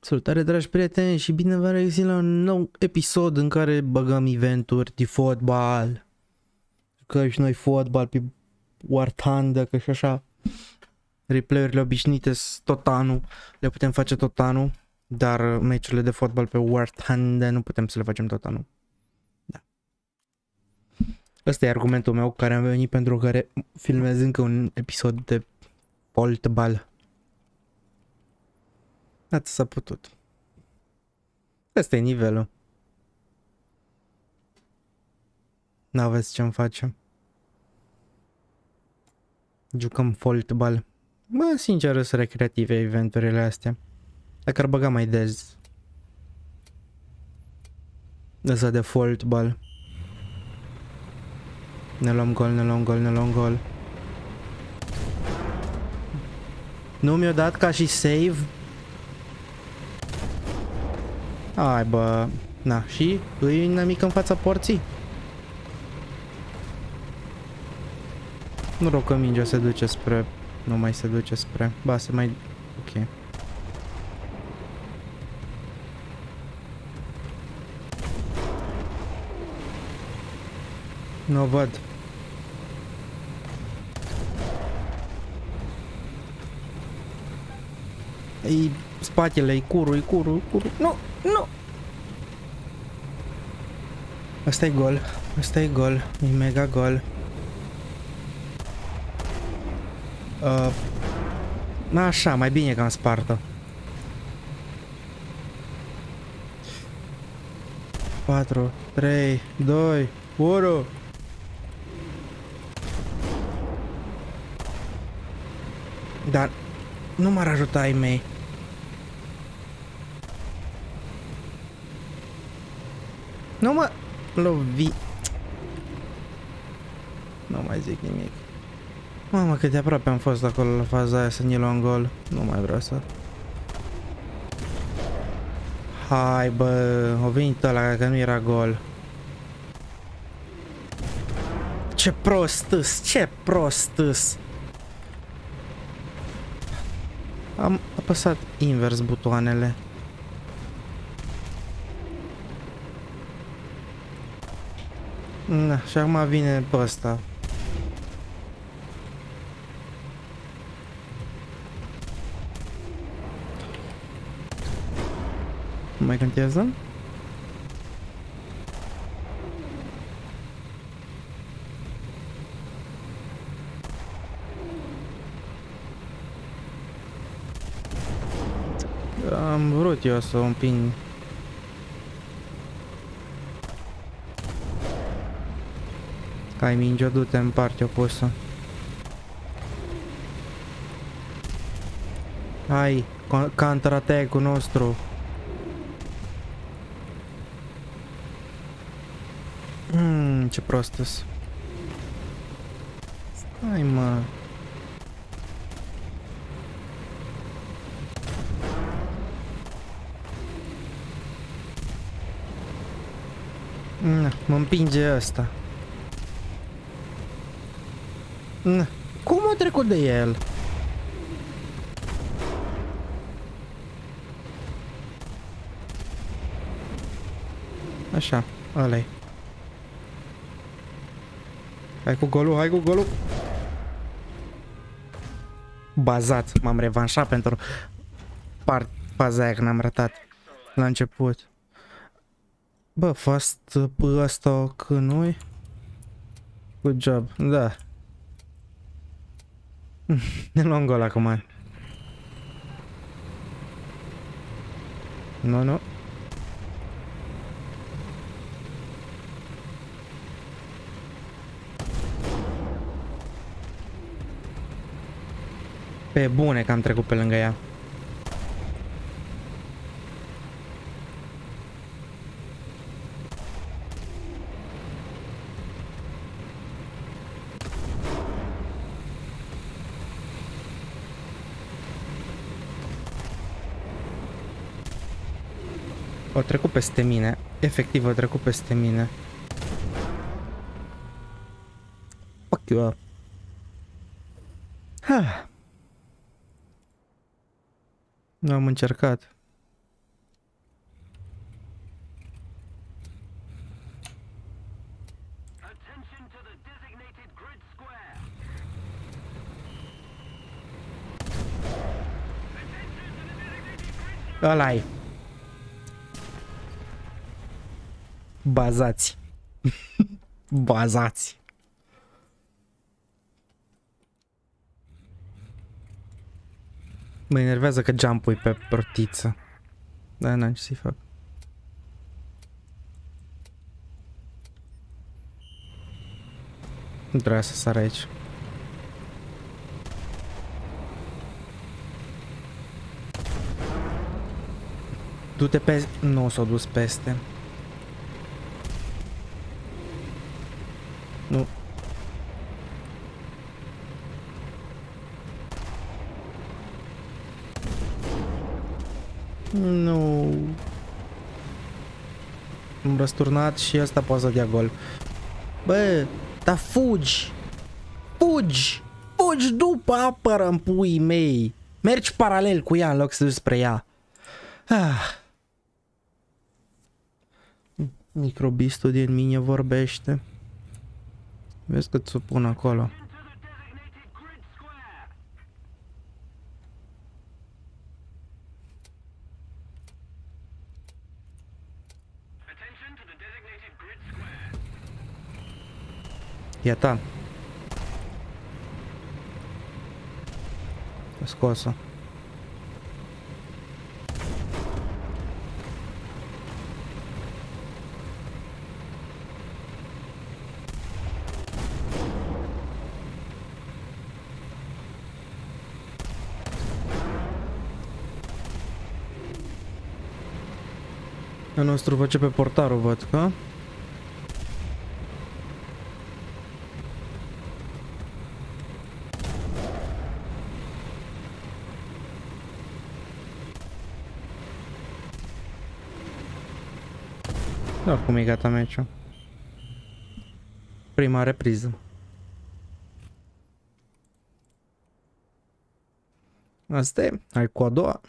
Salutare dragi prieteni și bine v-am regăsit la un nou episod în care băgăm eventuri de fotbal. Că și noi fotbal pe War Thunder, că și așa replay-urile obișnuite tot anul, le putem face tot anul, dar meciurile de fotbal pe War Thunder nu putem să le facem tot anul. Da. Ăsta e argumentul meu care am venit pentru care filmez încă un episod de fotbal. Atât s-a putut. Asta e nivelul. N-aveți ce-mi face. Jucăm fotbal. Bă, sincer, sunt recreative eventurile astea. Dacă ar băga mai des. Ăsta de fotbal. Ne luăm gol, ne luăm gol, ne luăm gol. Nu mi-o dat ca și save Hai bă, na, și îi nimic în fața porții. Nu rog că mingea se duce spre... Nu mai se duce spre... Ba, se mai... Ok. Nu o văd. E spatele, e curul, e curul, e curul. Nu, nu! Asta e gol. Asta e gol. E mega gol. Uh, așa, mai bine că am spart-o. Patru, trei, doi, unu. Dar nu m-ar ajuta ai mei. Nu mă lovi. Nu mai zic nimic. Mamă, cât de aproape am fost acolo la faza aia să ne luăm gol. Nu mai vreau să... Hai bă, o venit ăla că nu era gol. Ce prostâs, ce prostâs. Am apăsat invers butoanele. Na, și acum vine pe ăsta. Mai contează? Am vrut eu să o împing Hai mingea, du-te în partea opusă. Hai, counter-attack-ul nostru. Hmm, ce prostăs. Stai, mă. Na, mă împinge ăsta. Cum a trecut de el? Așa, ăla -i. Hai cu golul, hai cu golul. Bazat, m-am revanșat pentru part faza aia când am ratat la început. Bă, fast pe ăsta că nu Good job, da. Ne luăm gol acum. Nu, nu. Pe bune că am trecut pe lângă ea. Ho trecut peste mine. Efectiv, au trecut peste mine. Fuck you up. Ah. Nu am încercat. Ăla-i. Bazați. Bazați. Mă enervează că jump pe portiță. Da, n-am ce să-i fac. Nu trebuia să sar aici. Du-te pe... Nu s-a dus peste. Nu. Nu. Am răsturnat și asta poate să dea gol. Bă, dar fugi! Fugi! Fugi după apără în puii mei! Mergi paralel cu ea în loc să duci spre ea. Ah. Microbistul din mine vorbește. Vezi că ți-o pun acolo. E a ta. Scos-o. A nostru face pe portarul, văd că. Da, cum e gata meciul. Prima repriză. Asta e. Hai cu a doua.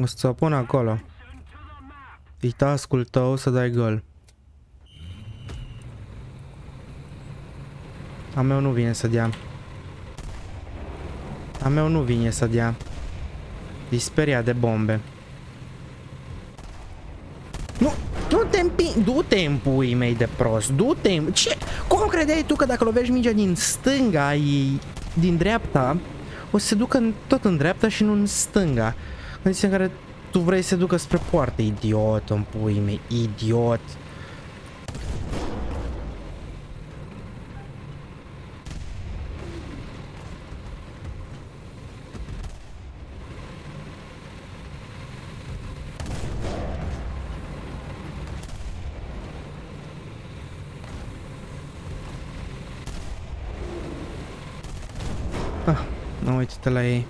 O să pun acolo. E task-ul tău să dai gol. A meu nu vine să dea. A meu nu vine să dea. E speriat de bombe. Nu, nu te împing, du-te în puii mei de prost, du-te Ce? Cum credeai tu că dacă lovești mingea din stânga, din dreapta, o să se ducă în, tot în dreapta și nu în stânga? Condiția în care tu vrei să se ducă spre poartă, idiot, în puii mei, idiot. Ah, nu uite-te la ei.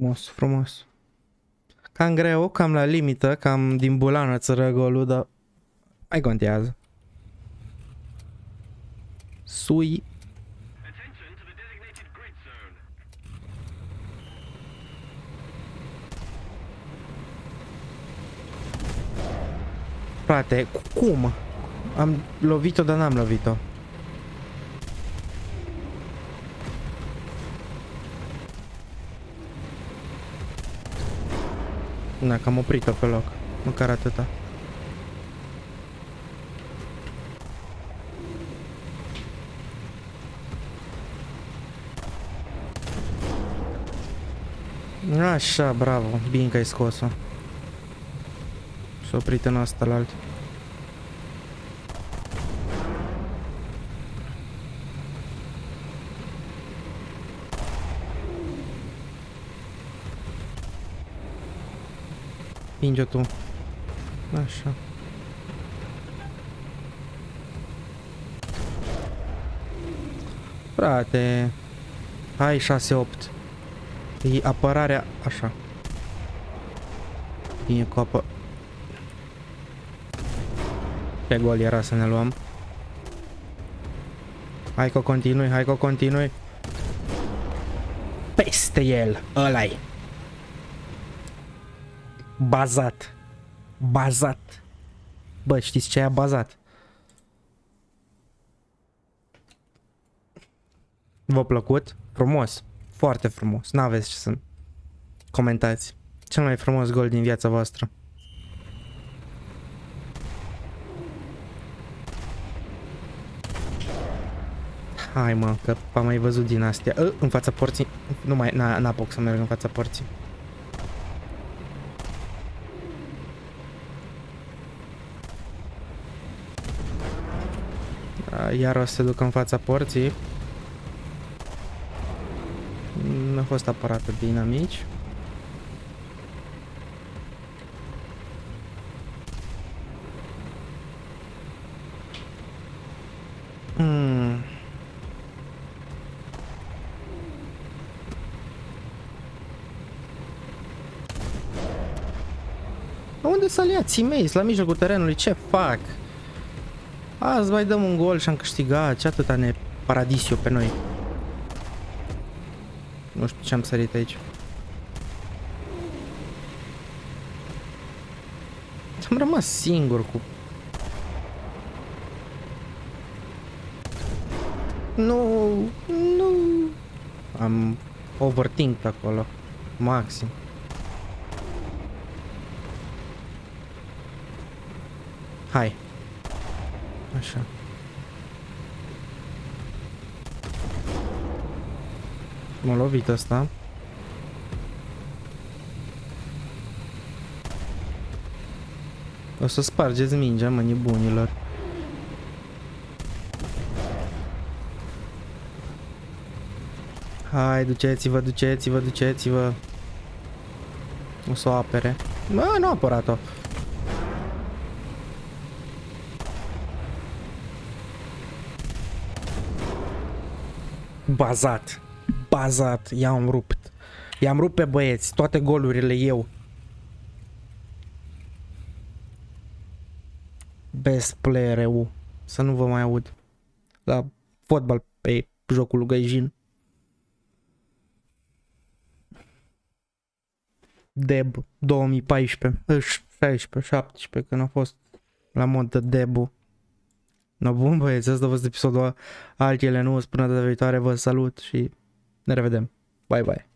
Frumos, frumos. Cam greu, cam la limită, cam din bulană țără golul, dar mai contează. Sui. Frate, cum? Am lovit-o, dar n-am lovit-o. Na, că am oprit-o pe loc. Măcar atâta. Așa, bravo. Bine că ai scos-o. S-a oprit în asta la alt. Pinge tu. Așa. Frate. Hai 6-8. E apărarea așa. Bine copă. Pe gol era să ne luăm. Hai că continui, hai că continui. peste el. ăla -i. Bazat. Bazat. Bă, știți ce e bazat? V-a plăcut? Frumos. Foarte frumos. N-aveți ce să comentați. Cel mai frumos gol din viața voastră. Hai mă, că am mai văzut din astea. Uh, în fața porții. Nu mai, n-apuc să merg în fața porții. Iar o să se duc în fața porții. Nu a fost apărată de inamici. Hmm. Unde să-l ia? Ții mei, la mijlocul terenului, ce fac? Azi mai dăm un gol și am câștigat, ce atâta ne paradisiu pe noi. Nu știu ce am sărit aici. Am rămas singur cu... Nu, nu. Am overthink acolo. Maxim. Hai. Așa. M-a lovit asta. O să spargeți mingea, mă, nebunilor. Hai, duceți-vă, duceți-vă, duceți-vă. O să o apere. Bă, nu a apărat-o. Bazat. Bazat. I-am rupt. I-am rupt pe băieți. Toate golurile eu. Best player EU. Să nu vă mai aud. La fotbal pe jocul lui Gaijin. Deb 2014, 16, 17 când a fost la mod de Debu. No, bun băieți, asta a fost episodul altele nu, până data viitoare, vă salut și ne revedem. Bye bye.